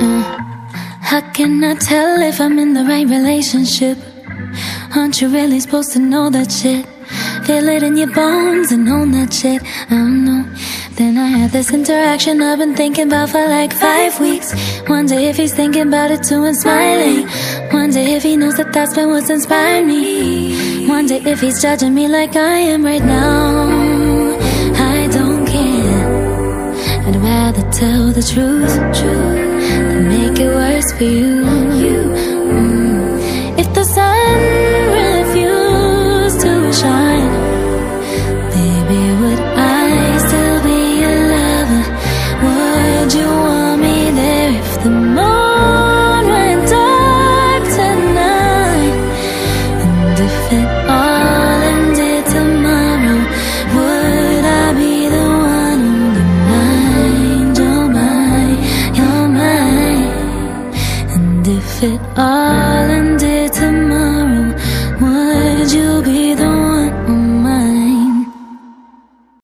Mm. can I tell if I'm in the right relationship? Aren't you really supposed to know that shit? Feel it in your bones and own that shit. I don't know. Then I had this interaction I've been thinking about for like five weeks. Wonder if he's thinking about it too and smiling. Wonder if he knows that that's been what's inspired me. Wonder if he's judging me like I am right now. Tell the truth, truth than make it worse for you. Mm. If the sun refused to shine, baby, would I still be your lover? Would you want me there if the moon went dark tonight? And if it And if it all ended tomorrow,